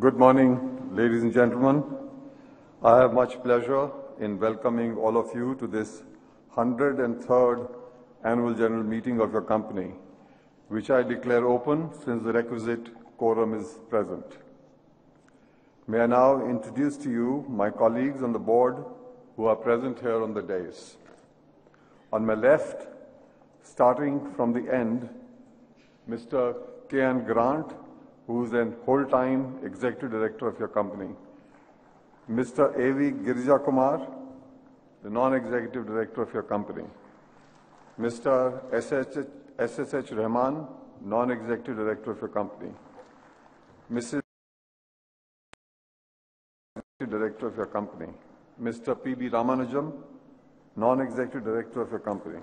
Good morning, ladies and gentlemen. I have much pleasure in welcoming all of you to this 103rd annual general meeting of your company, which I declare open since the requisite quorum is present. May I now introduce to you my colleagues on the board who are present here on the dais. On my left, starting from the end, Mr. K.N. Grant, who is an whole-time executive director of your company. Mr. A.V. Girija Kumar, the non-executive director of your company. Mr. SSH, Rahman, non-executive director of your company. Mrs. director of your company. Mr. P.B. Ramanujam, non-executive director of your company.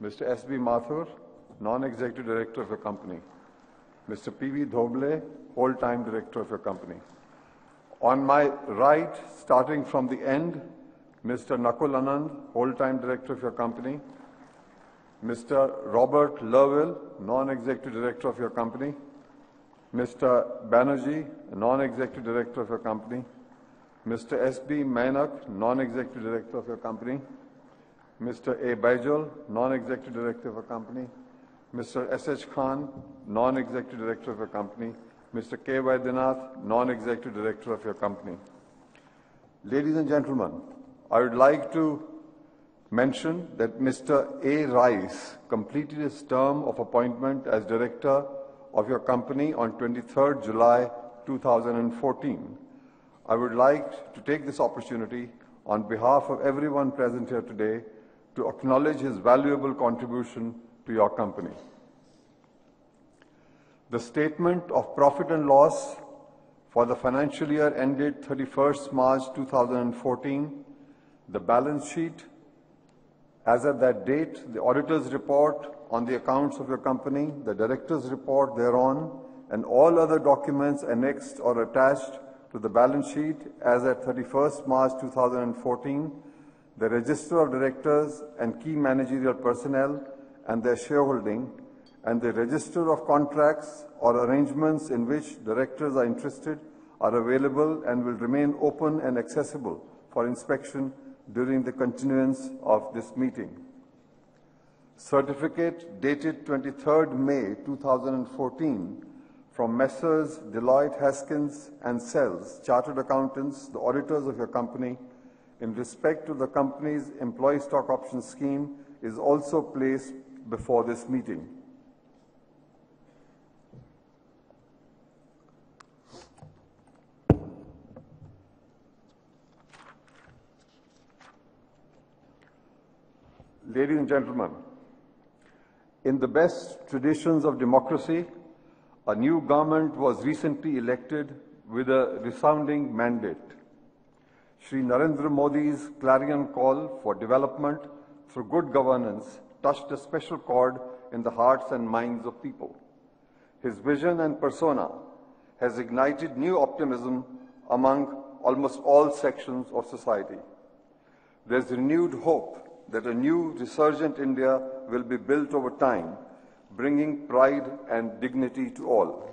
Mr. S.B. Mathur, non-executive director of your company. Mr. P.V. Dhobale, whole-time director of your company. On my right, starting from the end, Mr. Nakul Anand, whole-time director of your company. Mr. Robert Lerwill, non-executive director of your company. Mr. Banerjee, non-executive director of your company. Mr. S.B. Mainak, non-executive director of your company. Mr. A. Baijal, non-executive director of your company. Mr. S.H. Khan, non-executive director of your company. Mr. K. Vaidyanath, non-executive director of your company. Ladies and gentlemen, I would like to mention that Mr. A. Ruys completed his term of appointment as director of your company on 23rd July 2014. I would like to take this opportunity on behalf of everyone present here today to acknowledge his valuable contribution to your company. The statement of profit and loss for the financial year ended 31st March 2014, the balance sheet as at that date, the auditor's report on the accounts of your company, the director's report thereon, and all other documents annexed or attached to the balance sheet as at 31st March 2014, the register of directors and key managerial personnel and their shareholding, and the register of contracts or arrangements in which directors are interested are available and will remain open and accessible for inspection during the continuance of this meeting. Certificate dated 23rd May 2014 from Messrs. Deloitte Haskins and Sells, Chartered Accountants, the auditors of your company, in respect to the company's employee stock option scheme is also placed before this meeting. Ladies and gentlemen, in the best traditions of democracy, a new government was recently elected with a resounding mandate. Shri Narendra Modi's clarion call for development through good governance touched a special chord in the hearts and minds of people. His vision and persona has ignited new optimism among almost all sections of society. There's renewed hope that a new resurgent India will be built over time, bringing pride and dignity to all.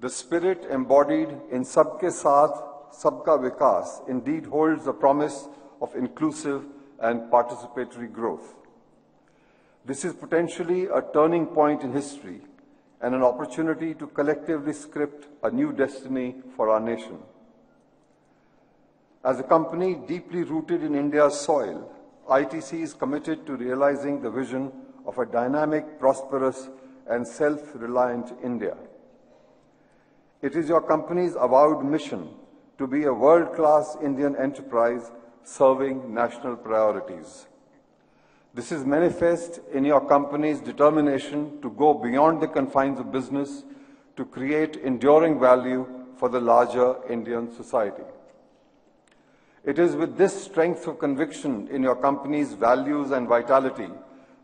The spirit embodied in Sabke Saath, Sabka Vikas indeed holds the promise of inclusive and participatory growth. This is potentially a turning point in history and an opportunity to collectively script a new destiny for our nation. As a company deeply rooted in India's soil, ITC is committed to realizing the vision of a dynamic, prosperous, and self-reliant India. It is your company's avowed mission to be a world-class Indian enterprise serving national priorities. This is manifest in your company's determination to go beyond the confines of business to create enduring value for the larger Indian society. It is with this strength of conviction in your company's values and vitality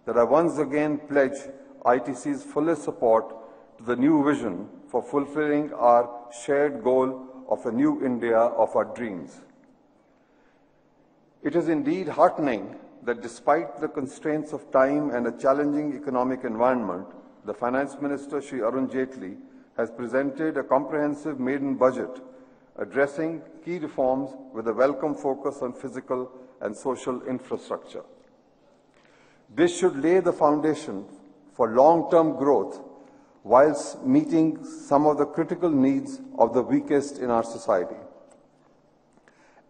that I once again pledge ITC's fullest support to the new vision for fulfilling our shared goal of a new India of our dreams. It is indeed heartening that despite the constraints of time and a challenging economic environment, the Finance Minister, Sri Arun Jaitley, has presented a comprehensive maiden budget addressing key reforms with a welcome focus on physical and social infrastructure. This should lay the foundation for long-term growth whilst meeting some of the critical needs of the weakest in our society.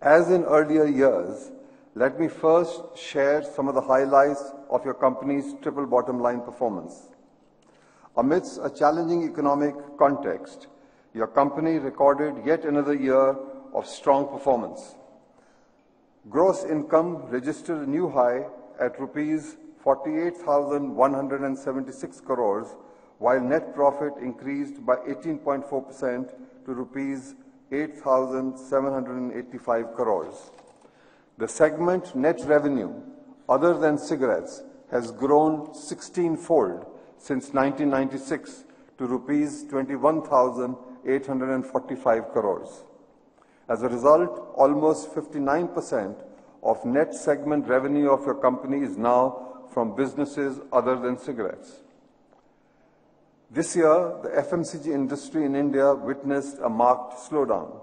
As in earlier years, let me first share some of the highlights of your company's triple bottom line performance. Amidst a challenging economic context, your company recorded yet another year of strong performance. Gross income registered a new high at rupees 48,176 crores, while net profit increased by 18.4% to rupees 8,785 crores. The segment net revenue, other than cigarettes, has grown 16-fold since 1996 to rupees 21,845 crores. As a result, almost 59% of net segment revenue of your company is now from businesses other than cigarettes. This year, the FMCG industry in India witnessed a marked slowdown.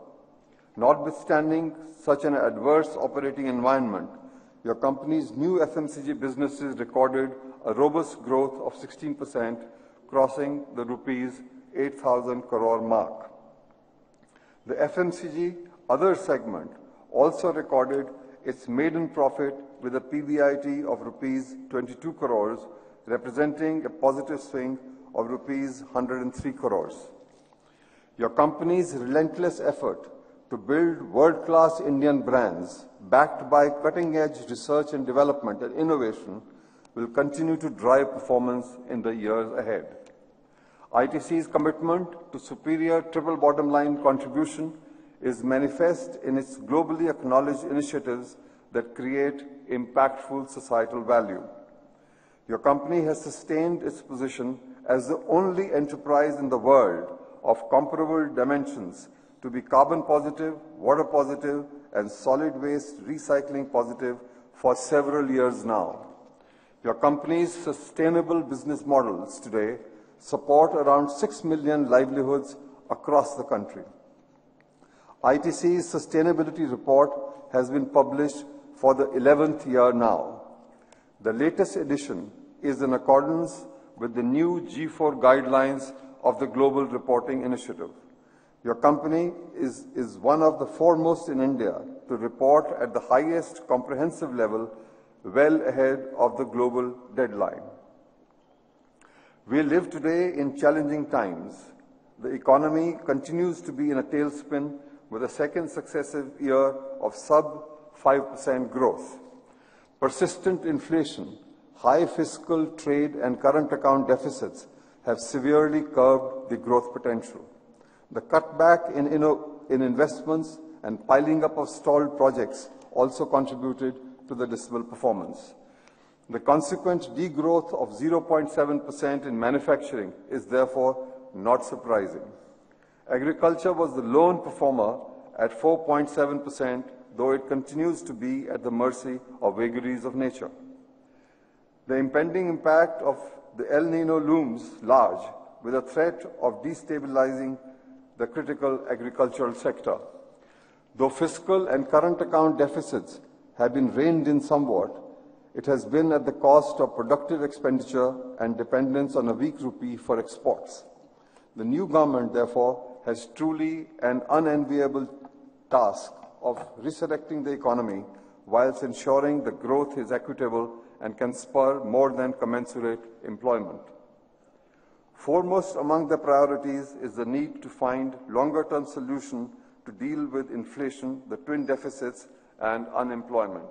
Notwithstanding such an adverse operating environment, your company's new FMCG businesses recorded a robust growth of 16%, crossing the rupees 8,000 crore mark. The FMCG other segment also recorded its maiden profit with a PBIT of rupees 22 crores, representing a positive swing of rupees 103 crores. Your company's relentless effort to build world-class Indian brands backed by cutting-edge research and development and innovation will continue to drive performance in the years ahead. ITC's commitment to superior triple bottom line contribution is manifest in its globally acknowledged initiatives that create impactful societal value. Your company has sustained its position as the only enterprise in the world of comparable dimensions to be carbon positive, water positive, and solid waste recycling positive for several years now. Your company's sustainable business models today support around 6 million livelihoods across the country. ITC's sustainability report has been published for the 11th year now. The latest edition is in accordance with the new G4 guidelines of the Global Reporting Initiative. Your company is, is one of the foremost in India to report at the highest comprehensive level well ahead of the global deadline. We live today in challenging times. The economy continues to be in a tailspin with a second successive year of sub 5% growth. Persistent inflation, high fiscal, trade, and current account deficits have severely curbed the growth potential. The cutback in, in investments and piling up of stalled projects also contributed to the dismal performance. The consequent degrowth of 0.7% in manufacturing is therefore not surprising. Agriculture was the lone performer at 4.7%, though it continues to be at the mercy of vagaries of nature. The impending impact of the El Nino looms large, with a threat of destabilizing the critical agricultural sector. Though fiscal and current account deficits have been reined in somewhat, it has been at the cost of productive expenditure and dependence on a weak rupee for exports. The new government, therefore, has truly an unenviable task of resurrecting the economy whilst ensuring the growth is equitable and can spur more than commensurate employment. Foremost among the priorities is the need to find longer-term solution to deal with inflation, the twin deficits, and unemployment.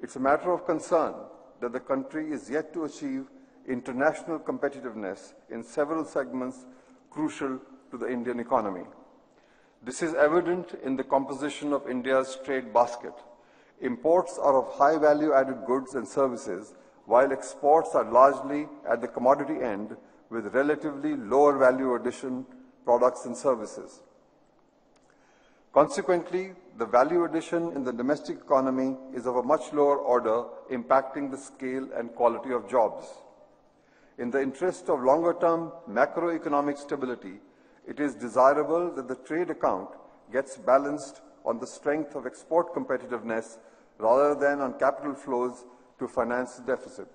It's a matter of concern that the country is yet to achieve international competitiveness in several segments crucial to the Indian economy. This is evident in the composition of India's trade basket. Imports are of high value added goods and services, while exports are largely at the commodity end with relatively lower value addition products and services. Consequently, the value addition in the domestic economy is of a much lower order, impacting the scale and quality of jobs. In the interest of longer term macroeconomic stability, it is desirable that the trade account gets balanced on the strength of export competitiveness rather than on capital flows to finance the deficit.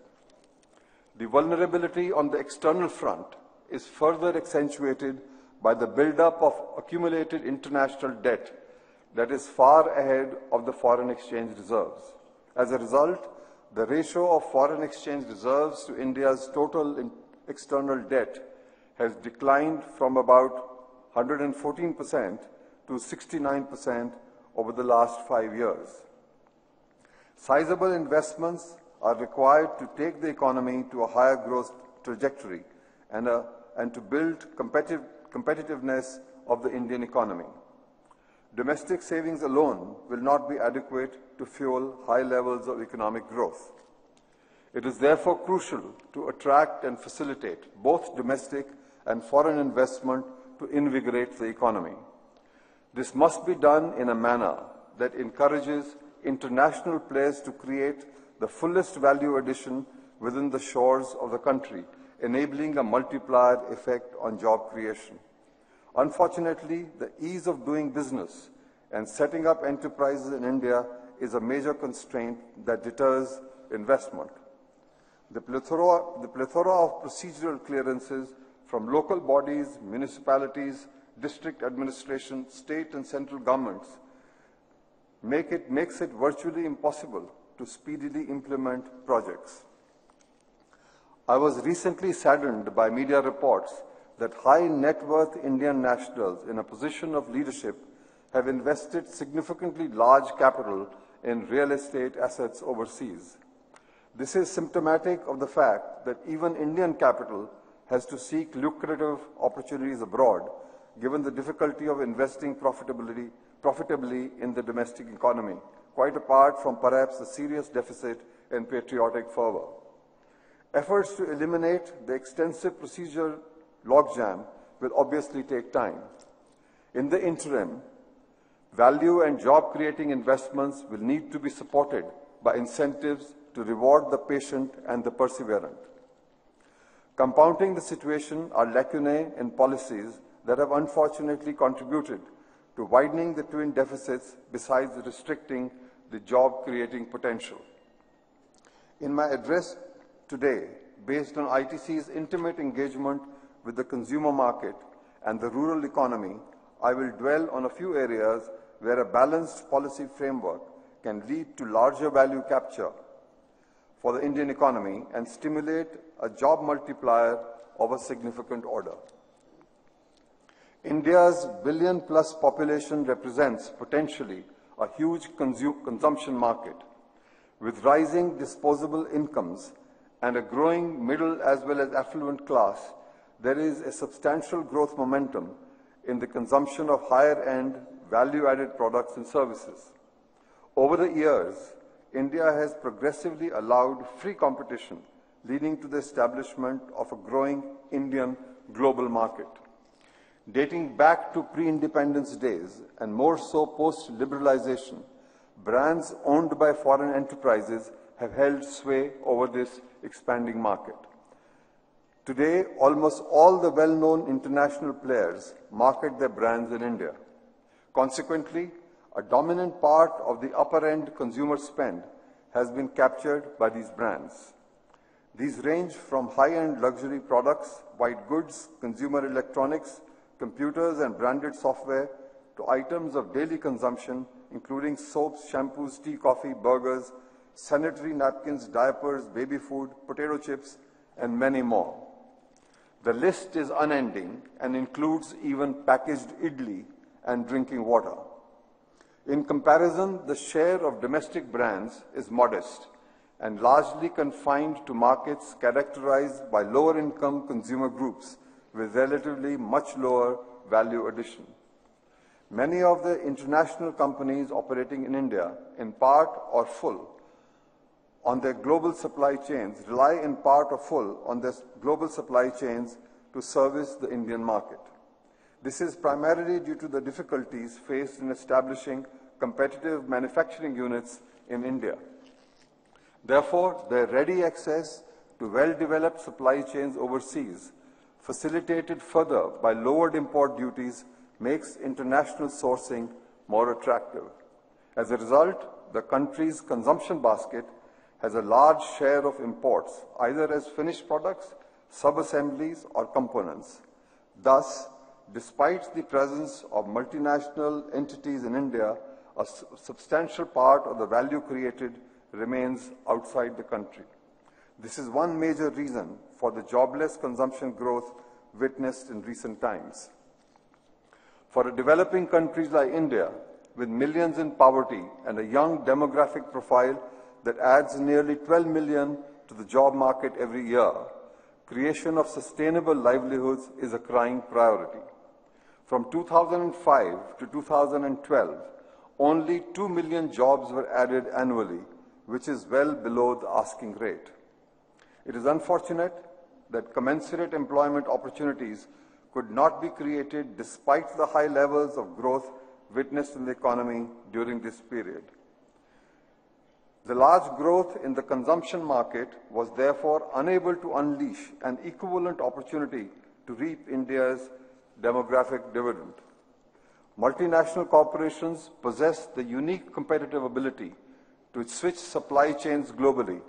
The vulnerability on the external front is further accentuated by the buildup of accumulated international debt that is far ahead of the foreign exchange reserves. As a result, the ratio of foreign exchange reserves to India's total external debt has declined from about 114% to 69% over the last five years. Sizable investments are required to take the economy to a higher growth trajectory and, a, and to build competitive, competitiveness of the Indian economy. Domestic savings alone will not be adequate to fuel high levels of economic growth. It is therefore crucial to attract and facilitate both domestic and foreign investment to invigorate the economy. This must be done in a manner that encourages international players to create the fullest value addition within the shores of the country, enabling a multiplier effect on job creation. Unfortunately, the ease of doing business and setting up enterprises in India is a major constraint that deters investment. The plethora, the plethora of procedural clearances from local bodies, municipalities, district administration, state and central governments make it, makes it virtually impossible to speedily implement projects. I was recently saddened by media reports that high net worth Indian nationals in a position of leadership have invested significantly large capital in real estate assets overseas. This is symptomatic of the fact that even Indian capital has to seek lucrative opportunities abroad, given the difficulty of investing profitably, profitably in the domestic economy, quite apart from perhaps a serious deficit in patriotic fervor. Efforts to eliminate the extensive procedure logjam will obviously take time. In the interim, value and job creating investments will need to be supported by incentives to reward the patient and the perseverant. Compounding the situation are lacunae in policies that have unfortunately contributed to widening the twin deficits besides restricting the job creating potential. In my address today, based on ITC's intimate engagement with the consumer market and the rural economy, I will dwell on a few areas where a balanced policy framework can lead to larger value capture for the Indian economy and stimulate a job multiplier of a significant order. India's billion plus population represents potentially a huge consumption market with rising disposable incomes and a growing middle as well as affluent class there is a substantial growth momentum in the consumption of higher end value added products and services. Over the years, India has progressively allowed free competition, leading to the establishment of a growing Indian global market. Dating back to pre independence days, and more so post liberalization, brands owned by foreign enterprises have held sway over this expanding market. Today, almost all the well-known international players market their brands in India. Consequently, a dominant part of the upper-end consumer spend has been captured by these brands. These range from high-end luxury products, white goods, consumer electronics, computers and branded software to items of daily consumption, including soaps, shampoos, tea, coffee, burgers, sanitary napkins, diapers, baby food, potato chips, and many more. The list is unending and includes even packaged idli and drinking water. In comparison, the share of domestic brands is modest and largely confined to markets characterized by lower income consumer groups with relatively much lower value addition. Many of the international companies operating in India, in part or full, on their global supply chains, rely in part or full on their global supply chains to service the Indian market. This is primarily due to the difficulties faced in establishing competitive manufacturing units in India. Therefore, their ready access to well-developed supply chains overseas, facilitated further by lowered import duties, makes international sourcing more attractive. As a result, the country's consumption basket has a large share of imports, either as finished products, sub-assemblies, or components. Thus, despite the presence of multinational entities in India, a substantial part of the value created remains outside the country. This is one major reason for the jobless consumption growth witnessed in recent times. For a developing countries like India, with millions in poverty and a young demographic profile that adds nearly 12 million to the job market every year, creation of sustainable livelihoods is a crying priority. From 2005 to 2012, only 2 million jobs were added annually, which is well below the asking rate. It is unfortunate that commensurate employment opportunities could not be created despite the high levels of growth witnessed in the economy during this period. The large growth in the consumption market was therefore unable to unleash an equivalent opportunity to reap India's demographic dividend. Multinational corporations possess the unique competitive ability to switch supply chains globally,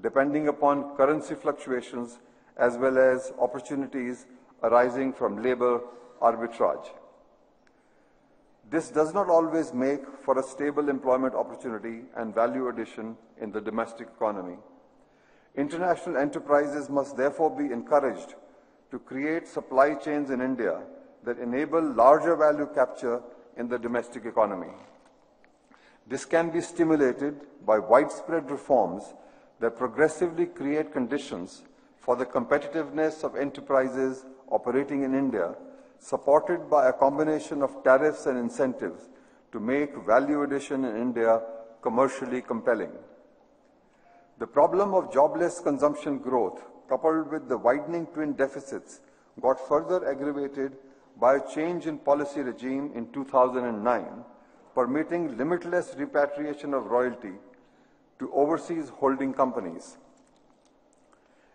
depending upon currency fluctuations as well as opportunities arising from labor arbitrage. This does not always make for a stable employment opportunity and value addition in the domestic economy. International enterprises must therefore be encouraged to create supply chains in India that enable larger value capture in the domestic economy. This can be stimulated by widespread reforms that progressively create conditions for the competitiveness of enterprises operating in India, supported by a combination of tariffs and incentives to make value addition in India commercially compelling. The problem of jobless consumption growth, coupled with the widening twin deficits, got further aggravated by a change in policy regime in 2009, permitting limitless repatriation of royalty to overseas holding companies.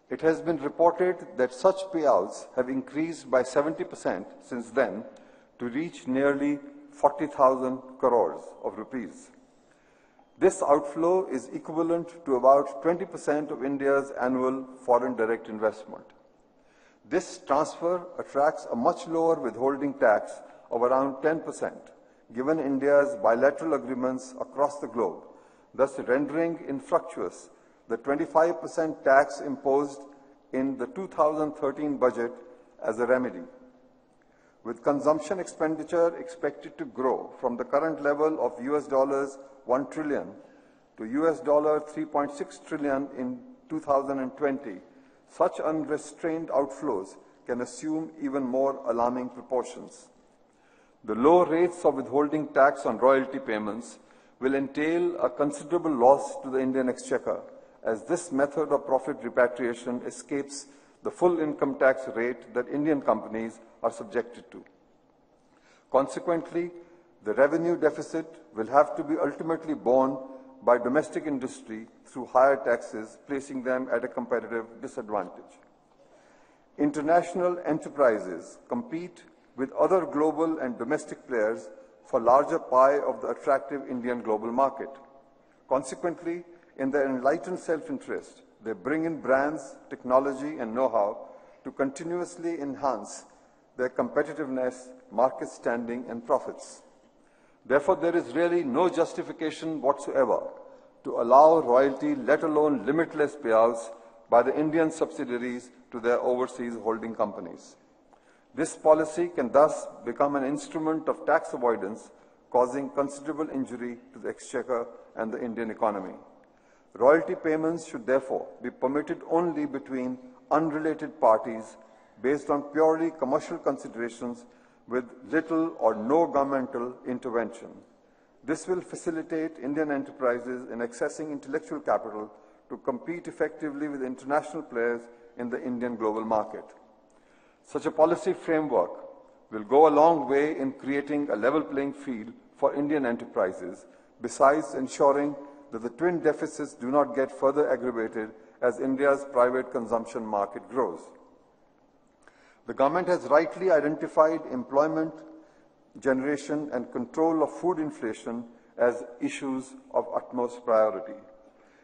It has been reported that such payouts have increased by 70% since then to reach nearly 40,000 crores of rupees. This outflow is equivalent to about 20% of India's annual foreign direct investment. This transfer attracts a much lower withholding tax of around 10%, given India's bilateral agreements across the globe, thus rendering infructuous the 25% tax imposed in the 2013 budget as a remedy. With consumption expenditure expected to grow from the current level of US dollars 1 trillion to US dollar 3.6 trillion in 2020, such unrestrained outflows can assume even more alarming proportions. The low rates of withholding tax on royalty payments will entail a considerable loss to the Indian exchequer, as this method of profit repatriation escapes the full income tax rate that Indian companies are subjected to. Consequently, the revenue deficit will have to be ultimately borne by domestic industry through higher taxes, placing them at a competitive disadvantage. International enterprises compete with other global and domestic players for larger pie of the attractive Indian global market. Consequently, in their enlightened self-interest, they bring in brands, technology, and know-how to continuously enhance their competitiveness, market standing, and profits. Therefore, there is really no justification whatsoever to allow royalty, let alone limitless payouts, by the Indian subsidiaries to their overseas holding companies. This policy can thus become an instrument of tax avoidance, causing considerable injury to the exchequer and the Indian economy. Royalty payments should therefore be permitted only between unrelated parties based on purely commercial considerations with little or no governmental intervention. This will facilitate Indian enterprises in accessing intellectual capital to compete effectively with international players in the Indian global market. Such a policy framework will go a long way in creating a level playing field for Indian enterprises, besides ensuring that the twin deficits do not get further aggravated as India's private consumption market grows. The government has rightly identified employment generation and control of food inflation as issues of utmost priority.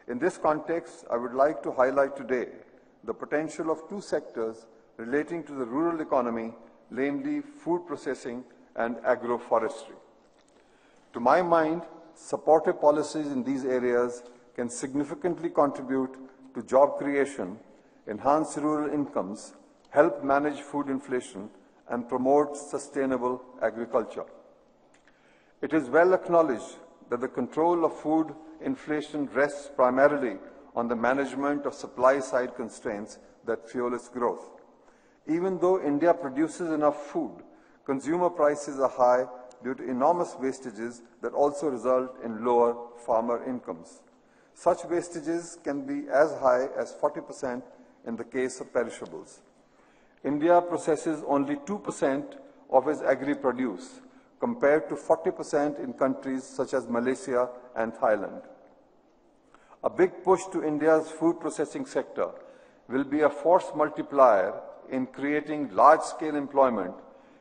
In this context, I would like to highlight today the potential of two sectors relating to the rural economy, namely food processing and agroforestry. To my mind, supportive policies in these areas can significantly contribute to job creation, enhance rural incomes, help manage food inflation, and promote sustainable agriculture. It is well acknowledged that the control of food inflation rests primarily on the management of supply side constraints that fuel its growth. Even though India produces enough food, consumer prices are high due to enormous wastages that also result in lower farmer incomes. Such wastages can be as high as 40% in the case of perishables. India processes only 2% of its agri-produce compared to 40% in countries such as Malaysia and Thailand. A big push to India's food processing sector will be a force multiplier in creating large-scale employment,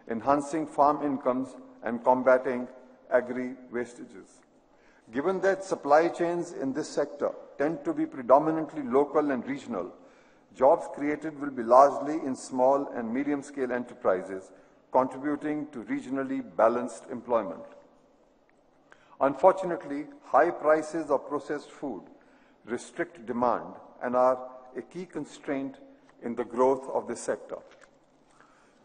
enhancing farm incomes and combating agri-wastages. Given that supply chains in this sector tend to be predominantly local and regional, jobs created will be largely in small and medium-scale enterprises, contributing to regionally balanced employment. Unfortunately, high prices of processed food restrict demand and are a key constraint in the growth of this sector.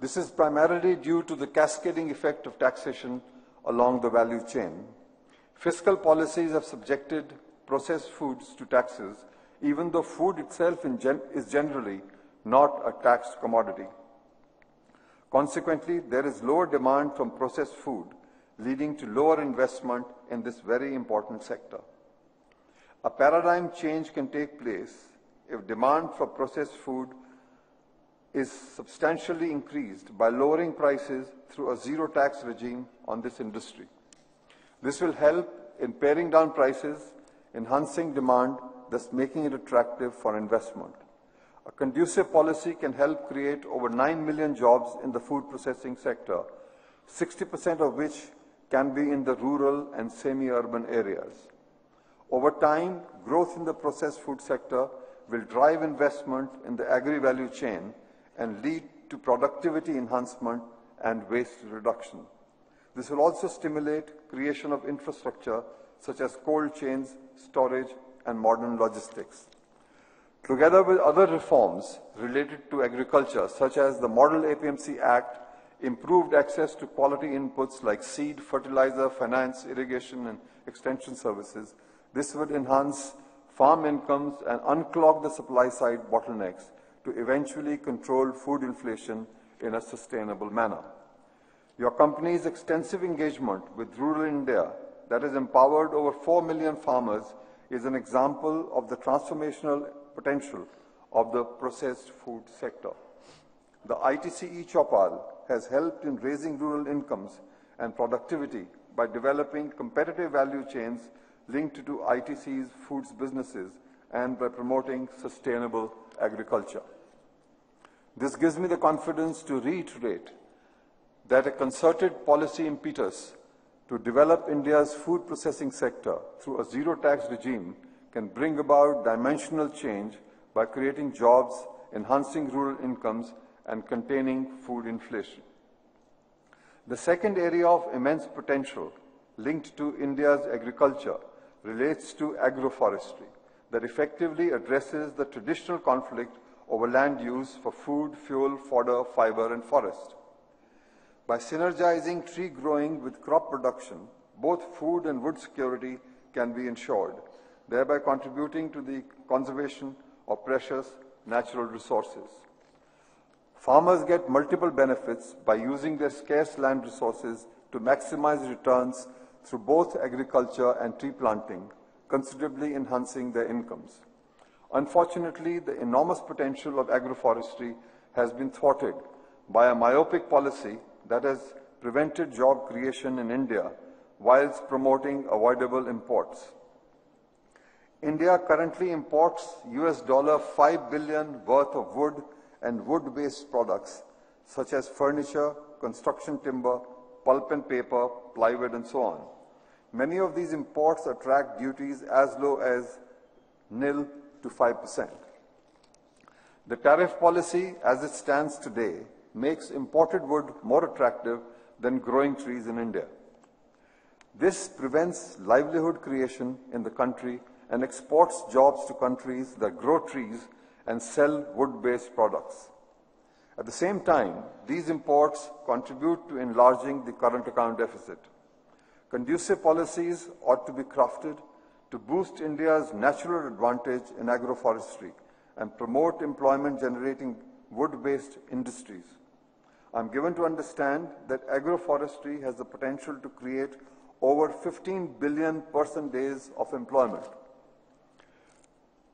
This is primarily due to the cascading effect of taxation along the value chain. Fiscal policies have subjected processed foods to taxes, even though food itself gen is generally not a taxed commodity. Consequently, there is lower demand from processed food, leading to lower investment in this very important sector. A paradigm change can take place if demand for processed food is substantially increased by lowering prices through a zero tax regime on this industry. This will help in paring down prices, enhancing demand, thus making it attractive for investment. A conducive policy can help create over 9 million jobs in the food processing sector, 60% of which can be in the rural and semi-urban areas. Over time, growth in the processed food sector will drive investment in the agri-value chain and lead to productivity enhancement and waste reduction. This will also stimulate creation of infrastructure such as cold chains, storage, and modern logistics. Together with other reforms related to agriculture, such as the Model APMC Act, improved access to quality inputs like seed, fertilizer, finance, irrigation, and extension services, this would enhance farm incomes and unclog the supply side bottlenecks to eventually control food inflation in a sustainable manner. Your company's extensive engagement with rural India that has empowered over 4 million farmers is an example of the transformational potential of the processed food sector. The ITC e-Choupal has helped in raising rural incomes and productivity by developing competitive value chains linked to ITC's foods businesses and by promoting sustainable agriculture. This gives me the confidence to reiterate that a concerted policy impetus to develop India's food processing sector through a zero tax regime can bring about dimensional change by creating jobs, enhancing rural incomes, and containing food inflation. The second area of immense potential linked to India's agriculture relates to agroforestry that effectively addresses the traditional conflict over land use for food, fuel, fodder, fiber, and forest. By synergizing tree growing with crop production, both food and wood security can be ensured, thereby contributing to the conservation of precious natural resources. Farmers get multiple benefits by using their scarce land resources to maximize returns through both agriculture and tree planting, considerably enhancing their incomes. Unfortunately, the enormous potential of agroforestry has been thwarted by a myopic policy that has prevented job creation in India whilst promoting avoidable imports. India currently imports US dollar 5 billion worth of wood and wood-based products such as furniture, construction timber, pulp and paper, plywood and so on. Many of these imports attract duties as low as nil to 5%. The tariff policy as it stands today makes imported wood more attractive than growing trees in India. This prevents livelihood creation in the country and exports jobs to countries that grow trees and sell wood-based products. At the same time, these imports contribute to enlarging the current account deficit. Conducive policies ought to be crafted to boost India's natural advantage in agroforestry and promote employment generating wood-based industries. I'm given to understand that agroforestry has the potential to create over 15 billion person days of employment.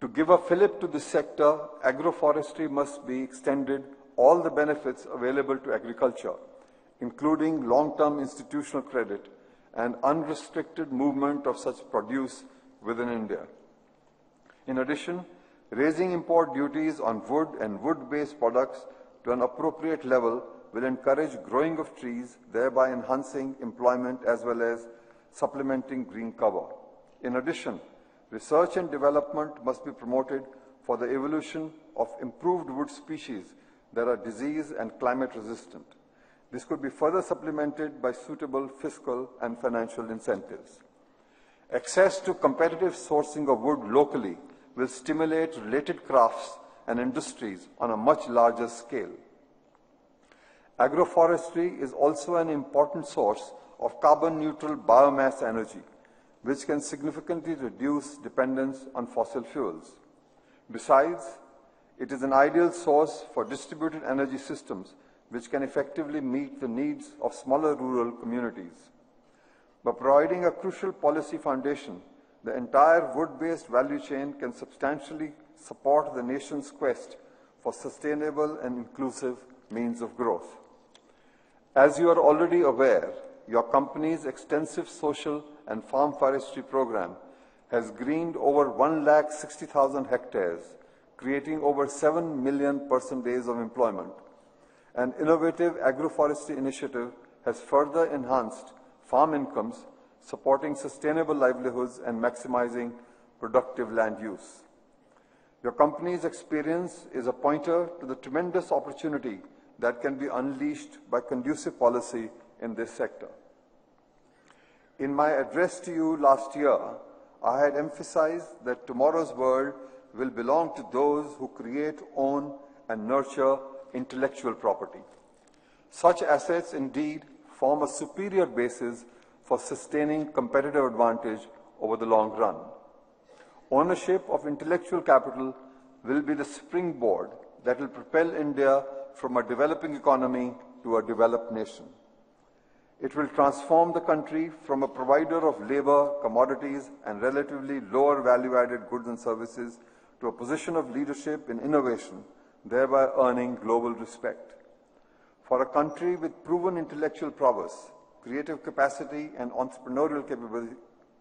To give a fillip to this sector, agroforestry must be extended all the benefits available to agriculture, including long-term institutional credit and unrestricted movement of such produce within India. In addition, raising import duties on wood and wood-based products to an appropriate level will encourage growing of trees, thereby enhancing employment as well as supplementing green cover. In addition, research and development must be promoted for the evolution of improved wood species that are disease and climate resistant. This could be further supplemented by suitable fiscal and financial incentives. Access to competitive sourcing of wood locally will stimulate related crafts and industries on a much larger scale. Agroforestry is also an important source of carbon neutral biomass energy, which can significantly reduce dependence on fossil fuels. Besides, it is an ideal source for distributed energy systems which can effectively meet the needs of smaller rural communities. By providing a crucial policy foundation, the entire wood-based value chain can substantially support the nation's quest for sustainable and inclusive means of growth. As you are already aware, your company's extensive social and farm forestry program has greened over 1,60,000 hectares creating over 7 million person days of employment. An innovative agroforestry initiative has further enhanced farm incomes, supporting sustainable livelihoods and maximizing productive land use. Your company's experience is a pointer to the tremendous opportunity that can be unleashed by conducive policy in this sector. In my address to you last year, I had emphasized that tomorrow's world will belong to those who create, own, and nurture intellectual property. Such assets indeed form a superior basis for sustaining competitive advantage over the long run. Ownership of intellectual capital will be the springboard that will propel India from a developing economy to a developed nation. It will transform the country from a provider of labor, commodities, and relatively lower value added goods and services to a position of leadership in innovation, thereby earning global respect. For a country with proven intellectual prowess, creative capacity, and entrepreneurial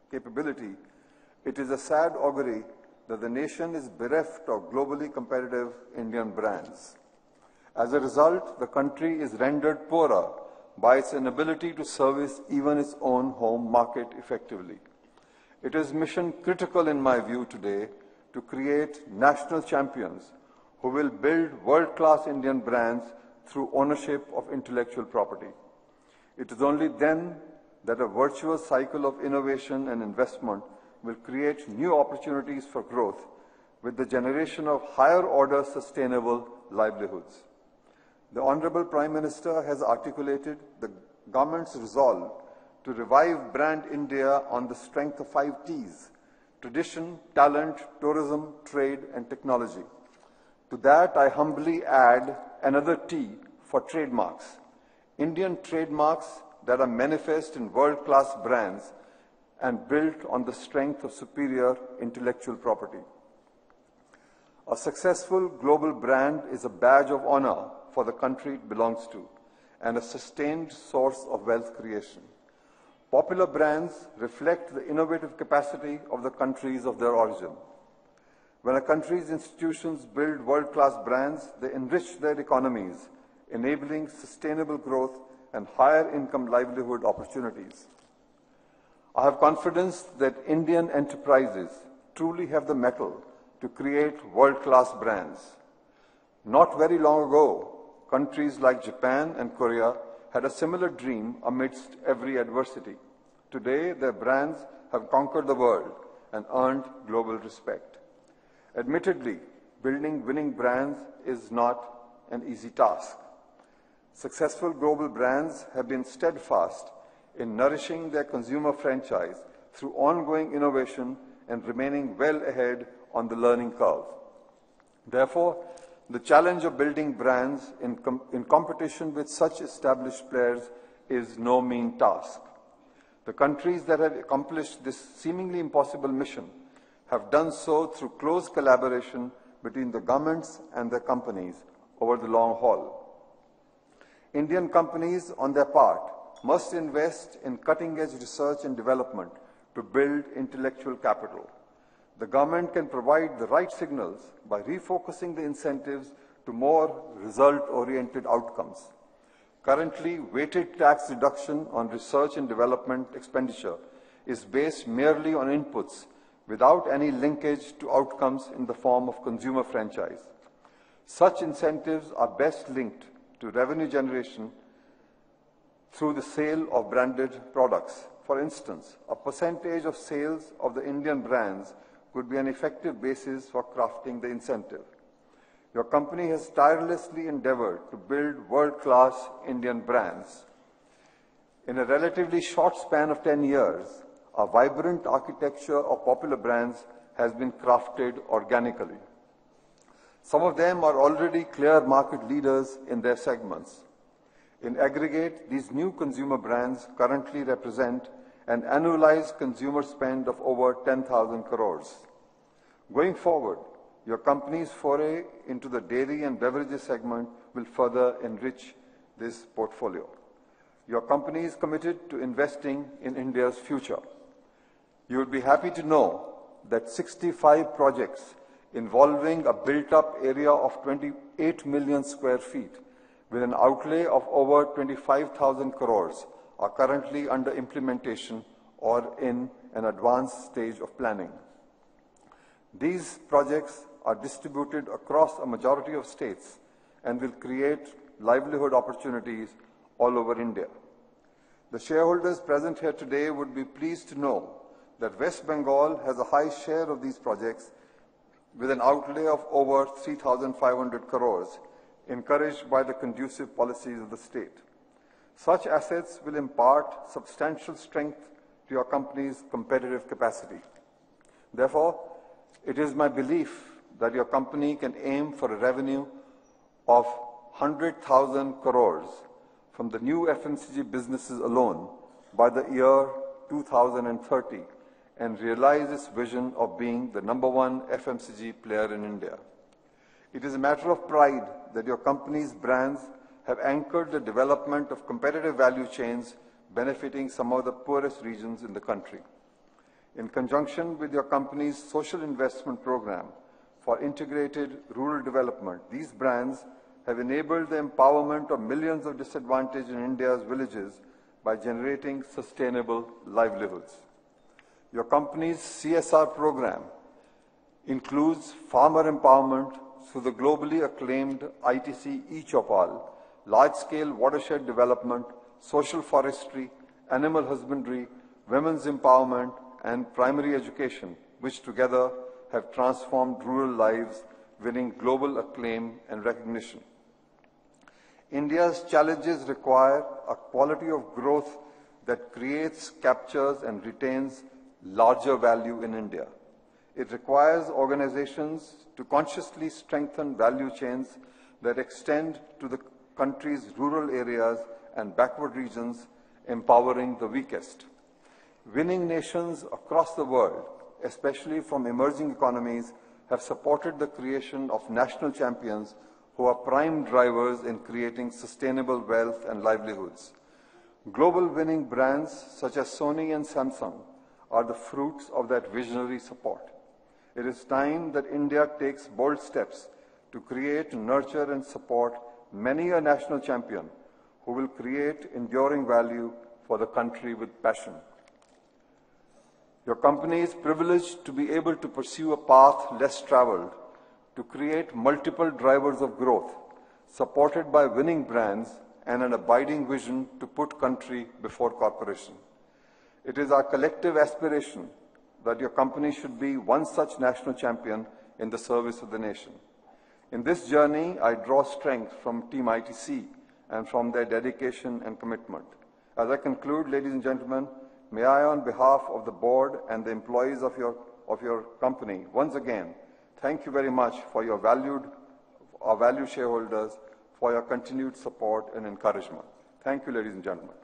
capability, it is a sad augury that the nation is bereft of globally competitive Indian brands. As a result, the country is rendered poorer by its inability to service even its own home market effectively. It is mission critical in my view today to create national champions who will build world-class Indian brands through ownership of intellectual property. It is only then that a virtuous cycle of innovation and investment will create new opportunities for growth with the generation of higher order sustainable livelihoods. The Honorable Prime Minister has articulated the government's resolve to revive brand India on the strength of five T's tradition, talent, tourism, trade, and technology. To that, I humbly add another T for trademarks. Indian trademarks that are manifest in world-class brands and built on the strength of superior intellectual property. A successful global brand is a badge of honor for the country it belongs to and a sustained source of wealth creation. Popular brands reflect the innovative capacity of the countries of their origin. When a country's institutions build world-class brands, they enrich their economies, enabling sustainable growth and higher income livelihood opportunities. I have confidence that Indian enterprises truly have the mettle to create world-class brands. Not very long ago, countries like Japan and Korea had a similar dream amidst every adversity. Today, their brands have conquered the world and earned global respect. Admittedly, building winning brands is not an easy task. Successful global brands have been steadfast in nourishing their consumer franchise through ongoing innovation and remaining well ahead on the learning curve. Therefore, the challenge of building brands in, com in competition with such established players is no mean task. The countries that have accomplished this seemingly impossible mission have done so through close collaboration between the governments and their companies over the long haul. Indian companies, on their part, must invest in cutting-edge research and development to build intellectual capital. The government can provide the right signals by refocusing the incentives to more result-oriented outcomes. Currently, weighted tax reduction on research and development expenditure is based merely on inputs without any linkage to outcomes in the form of consumer franchise. Such incentives are best linked to revenue generation through the sale of branded products. For instance, a percentage of sales of the Indian brands could be an effective basis for crafting the incentive. Your company has tirelessly endeavored to build world-class Indian brands. In a relatively short span of 10 years, a vibrant architecture of popular brands has been crafted organically. Some of them are already clear market leaders in their segments. In aggregate, these new consumer brands currently represent an annualized consumer spend of over 10,000 crores. Going forward, your company's foray into the dairy and beverages segment will further enrich this portfolio. Your company is committed to investing in India's future. You would be happy to know that 65 projects involving a built-up area of 28 million square feet with an outlay of over 25,000 crores are currently under implementation or in an advanced stage of planning. These projects are distributed across a majority of states and will create livelihood opportunities all over India. The shareholders present here today would be pleased to know that West Bengal has a high share of these projects with an outlay of over 3,500 crores, encouraged by the conducive policies of the state. Such assets will impart substantial strength to your company's competitive capacity. Therefore, it is my belief that your company can aim for a revenue of 100,000 crores from the new FMCG businesses alone by the year 2030 and realize its vision of being the number one FMCG player in India. It is a matter of pride that your company's brands have anchored the development of competitive value chains benefiting some of the poorest regions in the country. In conjunction with your company's social investment program for integrated rural development, these brands have enabled the empowerment of millions of disadvantaged in India's villages by generating sustainable livelihoods. Your company's CSR program includes farmer empowerment through the globally acclaimed ITC e-Choupal, large-scale watershed development, social forestry, animal husbandry, women's empowerment, and primary education, which together have transformed rural lives, winning global acclaim and recognition. India's challenges require a quality of growth that creates, captures, and retains larger value in India. It requires organizations to consciously strengthen value chains that extend to the country's rural areas and backward regions, empowering the weakest. Winning nations across the world, especially from emerging economies, have supported the creation of national champions who are prime drivers in creating sustainable wealth and livelihoods. Global winning brands such as Sony and Samsung are the fruits of that visionary support. It is time that India takes bold steps to create, nurture, and support many a national champion who will create enduring value for the country with passion. Your company is privileged to be able to pursue a path less traveled, to create multiple drivers of growth, supported by winning brands and an abiding vision to put country before corporation. It is our collective aspiration that your company should be one such national champion in the service of the nation. In this journey, I draw strength from Team ITC and from their dedication and commitment. As I conclude, ladies and gentlemen, may I, on behalf of the board and the employees of your, of your company, once again, thank you very much for your valued, our valued shareholders, for your continued support and encouragement. Thank you, ladies and gentlemen.